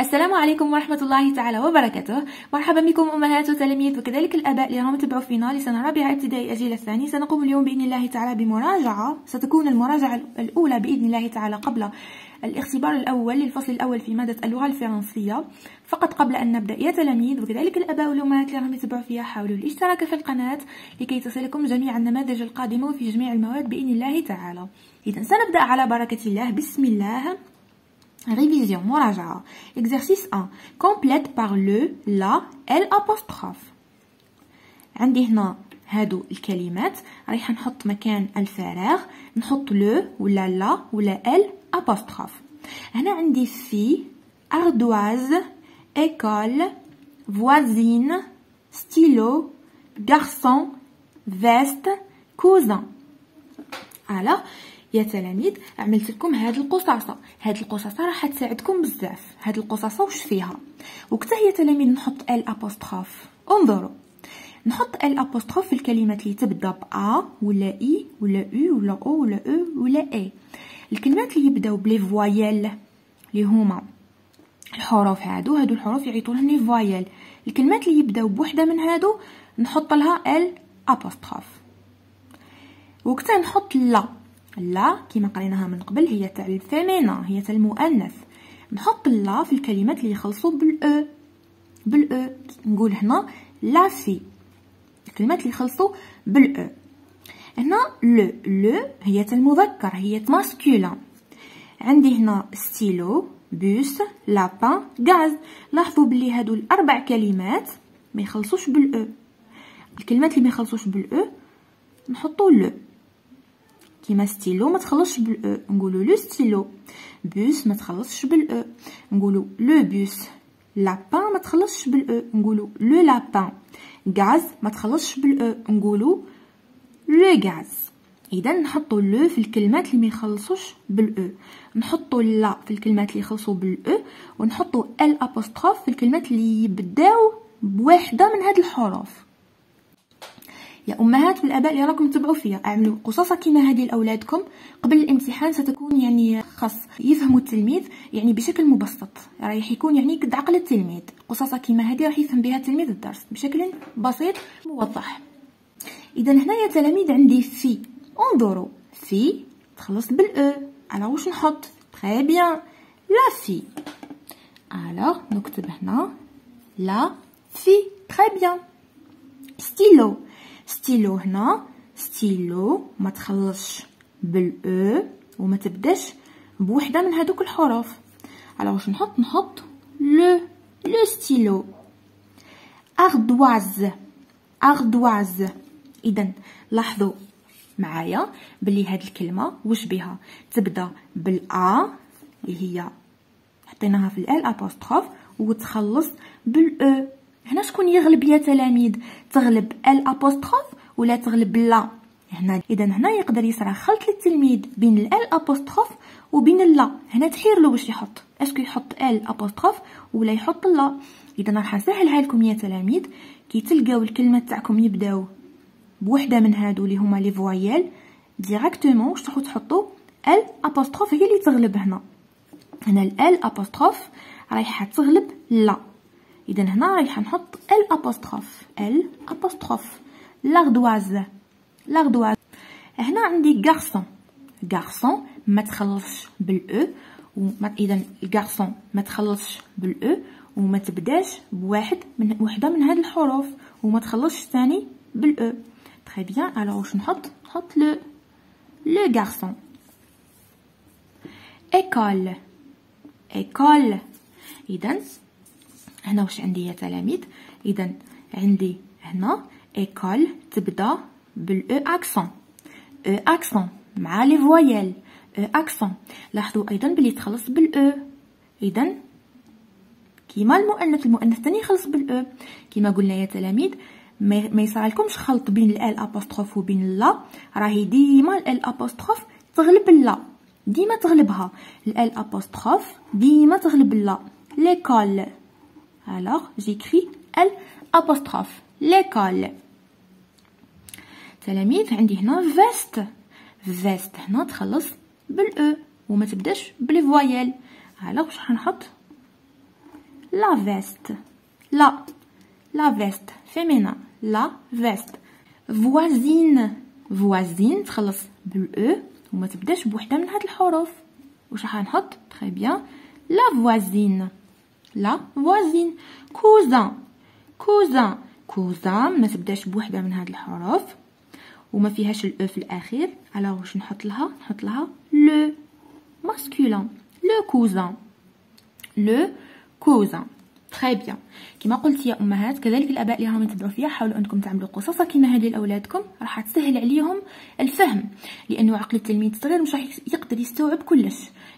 السلام عليكم ورحمة الله تعالى وبركاته. مرحبا بكم أمهات وتلاميذ وكذلك الآباء اللي راهم فينا لسنة رابعة ابتدائي الجيل الثاني. سنقوم اليوم بإذن الله تعالى بمراجعة. ستكون المراجعة الأولى بإذن الله تعالى قبل الاختبار الأول للفصل الأول في مادة اللغة الفرنسية. فقط قبل أن نبدأ يا تلاميذ وكذلك الآباء والأمهات اللي راهم يتبعوا فيها حاولوا الاشتراك في القناة لكي تصلكم جميع النماذج القادمة في جميع المواد بإذن الله تعالى. إذا سنبدأ على بركة الله. بسم الله. Révision, مراجعة. Exercice 1. Complète par le, la, l apostrophe. عندي هنا هادو الكلمات رايح نحط مكان الفراغ نحط لو ولا لا ولا ال apostrophe. هنا عندي في ardoise école voisine stylo garçon veste cousin alors يا تلاميذ عملت لكم هاد القصاصة. هاد القصاصة راح تساعدكم بزاف. هاد القصاصة واش فيها؟ وقتها يا تلاميذ نحط L apostrophe انظروا. نحط L apostrophe في الكلمات اللي تبدا ب a ولا i ولا o ولا u ولا e ولا y الكلمات اللي يبداو ب les voyelles اللي هما الحروف هادو هادو الحروف يعيطوا لهم les الكلمات اللي يبداو بوحدة من هادو نحط لها L apostrophe وقتها نحط la. la كما قريناها من قبل هي تاع ال féminin هي تاع المؤنث. نحط la في الكلمات اللي يخلصوا بال e بال e نقول هنا la في الكلمات اللي يخلصوا بال e هنا le le هي تاع المذكر هي masculin عندي هنا stylo bus lapin غاز. لاحظوا بلي هادو الأربع كلمات ما يخلصوش بال e الكلمات اللي ما يخلصوش بال e نحطو le كيما ستيلو ما تخلصش بال e نقولوا le stylo. bus ما تخلصش بال e نقولوا le bus. lapin ما تخلصش بال e نقولوا le lapin. gaz ما تخلصش بال e نقولوا le gaz. إذا نحطوا le في الكلمات اللي ما يخلصوش بال e نحطوا لا في الكلمات اللي يخلصوا بالاو ونحطوا ال أبوستروف في الكلمات اللي يبداو بواحده من هاد الحروف. يا أمهات والآباء اللي راكم تبعوا فيا. أعملوا قصصه كيما هذه لأولادكم. قبل الامتحان ستكون يعني خاص يفهموا التلميذ يعني بشكل مبسط. رايح يكون يعني قد عقل التلميذ. قصصه كيما هذه راح يفهم بها التلميذ الدرس بشكل بسيط موضح إذا هنا يا تلاميذ عندي في. انظروا. fille. تخلص بال e على واش نحط؟ très bien la fille. alors نكتب هنا. la fille. très bien stylo. stylo هنا ستيلو ما تخلصش بال e وما تبداش بوحدة من هذوك الحروف. على واش نحط نحط le le stylo ardoise ardoise اذا لاحظوا معايا بلي هاد الكلمة واش بها تبدأ بال a اللي هي حطيناها في L apostrophe وتخلص بال e هنا شكون يغلب يا تلاميذ؟ تغلب L apostrophe ولا تغلب la؟ هنا اذا هنا يقدر يصرى خلط للتلميذ بين L apostrophe وبين la. هنا تحير له واش يحط؟ est-ce que يحط L apostrophe ولا يحط la؟ اذا راح نسهلها لكم يا تلاميذ. كي تلقاو الكلمات تاعكم يبداو بوحدة من هادو اللي هما les voyelles directement واش تحطو؟ L apostrophe هي اللي تغلب هنا. هنا L apostrophe رايحة تغلب la. اذا هنا رايحه نحط L apostrophe L apostrophe l'ardoise l'ardoise هنا عندي garçon garçon ما تخلصش بال e اذا ال garçon ما تخلصش بال e وما تبداش بواحد من وحدة من هاد الحروف وما تخلصش ثاني بال e très bien alors واش نحط؟ نحط le le garçon école école اذا هنا واش عندي يا تلاميذ؟ اذا عندي هنا école تبدا بال e accent e accent مع les voyelles e accent لاحظوا أيضا بلي تخلص بال e اذا كيما المؤنث المؤنث ثاني يخلص بال e كيما قلنا يا تلاميذ ما يصرالكمش خلط بين L apostrophe وبين la. راهي ديما L apostrophe تغلب la. ديما تغلبها. L apostrophe ديما تغلب la. L'école Alors, j'écris L apostrophe. L'école. تلاميذ عندي هنا veste veste هنا تخلص بال e وما تبداش ب les voyelles على واش راح نحط la veste la la veste féminin la veste voisine voisine تخلص بال e وما تبداش بوحده من هاد الحروف واش راح نحط très bien la voisine la voisine cousin. cousin. cousin ما تبداش بوحدة من هاد الحروف. وما فيهاش ال e في الأخير. على واش نحط لها؟ نحط لها le. masculin le cousin. le cousin. très bien كما قلت يا أمهات كذلك الأباء اللي راهم يتبعوا فيا حاولوا أنكم تعملوا قصص كما هذه لأولادكم. راح تسهل عليهم الفهم. لأنه عقل التلميذ الصغير مش راح يقدر يستوعب كلش.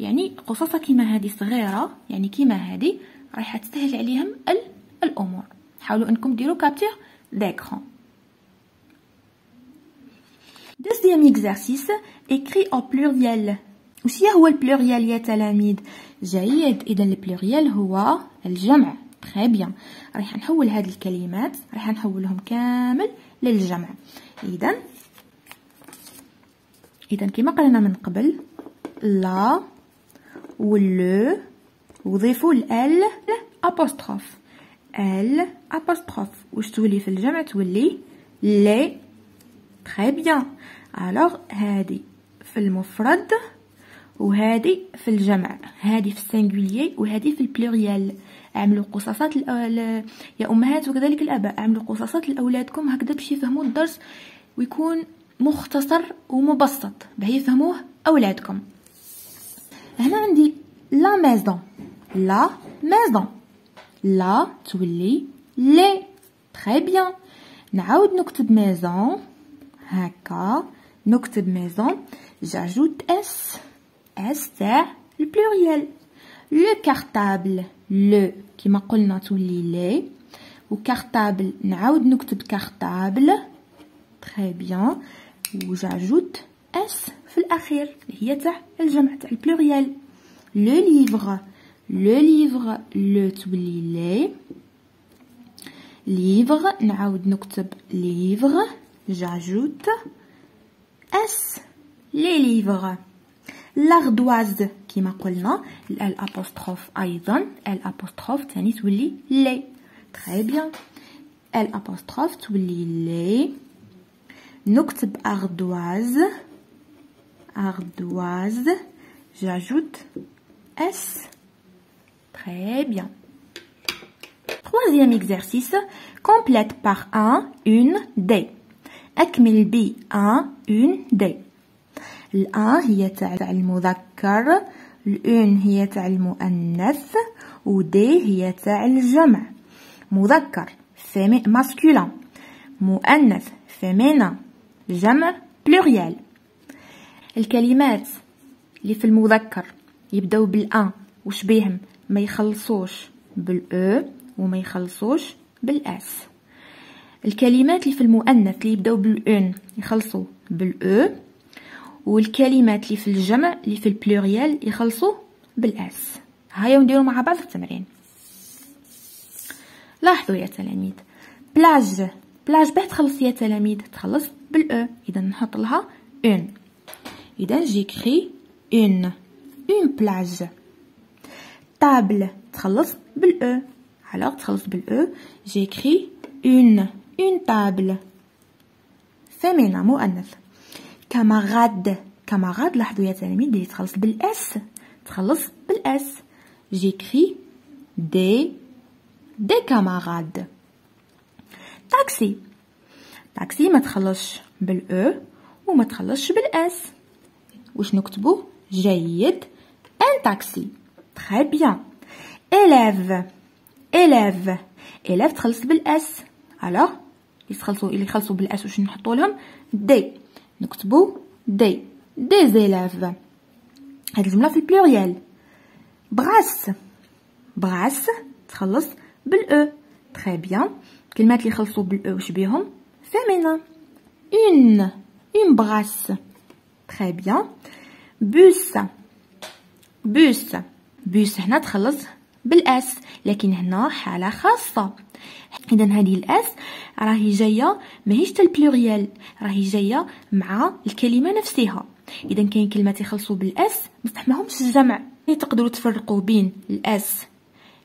يعني قصص كما هذه صغيرة يعني كما هذه راح تسهل عليهم الأمور. حاولوا إنكم ديروا capture d'écran. Deuxième exercice, écrit au pluriel. وش هو ال pluriel يا تلاميذ جيد اذا ال pluriel هو الجمع. très bien راح نحول هذه الكلمات راح نحولهم كامل للجمع. اذا اذا كما قلنا من قبل la وال le وضيفوا L apostrophe L apostrophe واش تولي في الجمع تولي les très bien alors هذه في المفرد وهذه في الجمع. هذه في ال singulier وهذه في ال pluriel اعملوا قصاصات يا أمهات وكذلك الآباء. اعملوا قصاصات لأولادكم هكذا باش يفهموا الدرس ويكون مختصر ومبسط باش يفهموه أولادكم. هنا عندي la maison la maison la تولي les très bien نعاود نكتب maison هكا نكتب maison j'ajoute S S تاع ال pluriel le cartable le كيما قلنا تولي les و cartable نعاود نكتب cartable très bien و j'ajoute S في الاخير اللي هي تاع الجمع تاع ال pluriel le livre le livre le تولي les livres نعاود نكتب livre j'ajoute S les livres l'ardoise كيما قلنا L apostrophe أيضا L apostrophe ثاني تولي les très bien L apostrophe تولي les نكتب ardoise ardoise j'ajoute S très bien. Troisième exercice. Complète par un une des أكمل ب un une des ال un هي تاع المذكر ال une هي تاع المؤنث و des هي تاع الجمع مذكر fémi masculin مؤنث féminin جمع pluriel الكلمات اللي في المذكر يبداو بال un وش بيهم ما يخلصوش بال e وما يخلصوش بال S. الكلمات اللي في المؤنث اللي يبداو بال une يخلصوا بال e والكلمات اللي في الجمع اللي في ال pluriel يخلصوا بال S. هيا نديرو مع بعض التمرين. لاحظوا يا تلاميذ. plage plage باه تخلص يا تلاميذ تخلص بال e. إذا نحط لها une. إذا j'écris une. une plage. table تخلص بال e alors تخلص بال e j'écris une une table féminin مؤنث camarades camarades لاحظوا يا تلاميذ اللي تخلص بال S تخلص بال S j'écris des des camarades taxi taxi ما تخلصش بال e وما تخلصش بال S واش نكتبو جيد un taxi très bien élève. Élève. Élève تخلص بال S alors يتخلصوا اللي يخلصوا بال S واش نحطوا لهم des نكتبو des des élèves هاد الجمله في ال pluriel brosse brosse تخلص بال e très bien الكلمات اللي يخلصوا بال e واش بيهم féminin une une brosse très bien بوس بوس بوس هنا تخلص بالأس لكن هنا حالة خاصة. اذا هذه الأس راهي جاية ماهيش البلوريال راهي جاية مع الكلمة نفسها. اذا كاين كلمات يخلصوا بالأس بصح ماهمش الجمع تقدروا تفرقوا بين الأس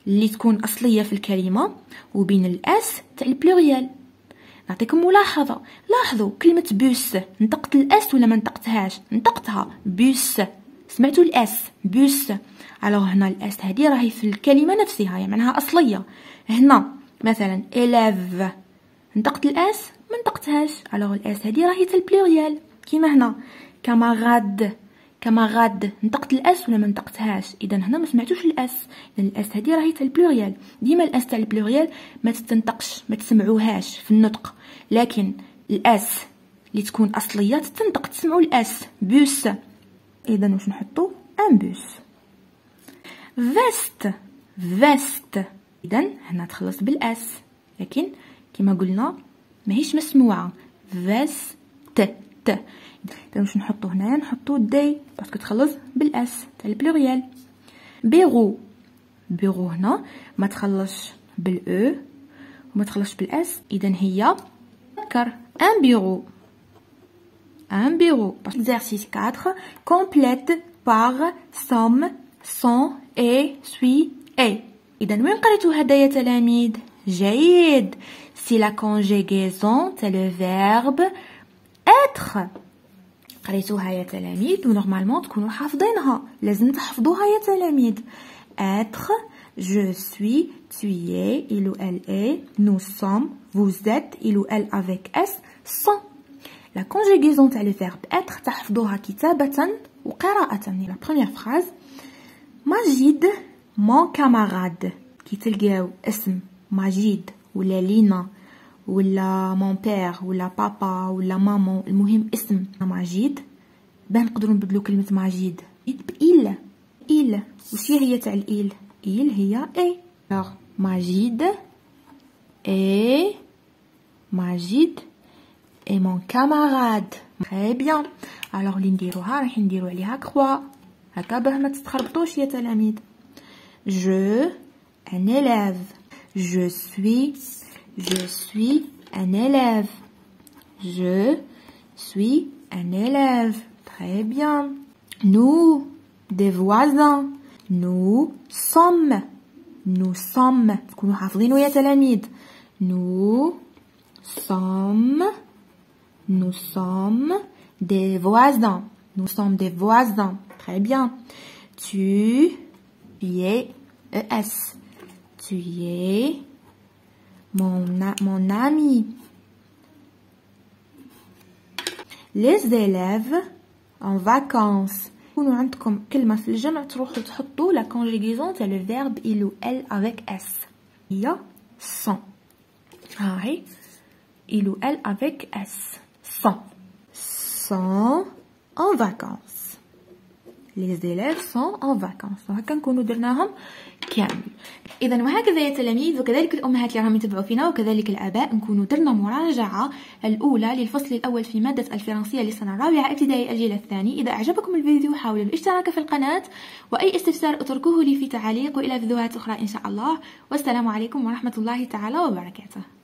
اللي تكون أصلية في الكلمة وبين الأس تاع البلوريال نعطيكم ملاحظة. لاحظوا كلمة بوس نطقت ال s ولا ما نطقتهاش؟ نطقتها بوس. سمعتوا ال s bus. على هنا ال s هذه راهي في الكلمة نفسها يعني معناها أصلية. هنا مثلا élèves نطقت ال s؟ ما نطقتهاش على ال s هذه راهي تاع ال pluriel كيما هنا. camarades camarades نطقت ال s ولا ما نطقتهاش اذا هنا ما سمعتوش الأس. لأن الأس هذه راهي تاع البلوريال ديما الأس تاع البلوريال ما تتنطقش ما تسمعوهاش في النطق. لكن ال s اللي تكون أصلية تنطق تسمعوا ال s. bus. إذا واش نحطو؟ un bus. vestes vestes إذا هنا تخلص بال s. لكن كما قلنا ماهيش مسموعة. vestes ت إذا واش نحطو هنايا نحطو des parce que تخلص بال s. تاع ال pluriel بيرو بيرو هنا ما تخلصش بالاو وما تخلصش بالأس. إذا هي كر. ان بيرو un bureau. Exercice 4. Complète par somme, sans, et, suis, et. إذا وين قريتو هذا يا تلاميذ؟ جيد. Si la conjugaison c'est le verbe être. قريتوها يا تلاميذ ونورمالمون تكونوا حافظينها لازم تحفظوها يا تلاميذ être je suis tu es il ou elle est nous sommes vous êtes il ou elle avec s sont la conjugaison تاع verbe être تحفظوها كتابة وقراءة la première phrase ماجد mon camarade. كي تلقاو اسم ماجد ولا لينا ولا mon père ولا بابا ولا maman المهم اسم ماجيد باه نقدروا نبدلو كلمه ماجيد ب il il وش هي تاع ال il il هي alors ماجيد اي ماجيد اي مون كاماراد تري بيان alors اللي نديروها راح نديرو عليها كخوا هكا باه ما تتخربطوش يا تلاميذ جو ان élève je suis Je suis un élève. Je suis un élève. Très bien. Nous, des voisins. Nous sommes. Nous sommes. Nous sommes. Nous sommes des voisins. Nous sommes des voisins. Très bien. Tu es ES. Tu es mon, mon ami. Les élèves en vacances. يكونوا عندكم كلمة في الجمع تروحوا تحطوا la conjugaison تاع le verbe il ou elle avec s هي sont هاهي il ou elle avec s sont sont en vacances. Les élèves sont en vacances. وهكا نكونوا درناهم كامل. اذا وهكذا يا تلاميذ وكذلك الأمهات اللي راهم يتبعوا فينا وكذلك الآباء نكونوا درنا مراجعة الأولى للفصل الأول في مادة الفرنسية للسنة الرابعة ابتدائي الجيل الثاني. إذا أعجبكم الفيديو حاولوا الاشتراك في القناة وأي استفسار اتركوه لي في تعليق وإلى فيديوهات أخرى إن شاء الله. والسلام عليكم ورحمة الله تعالى وبركاته.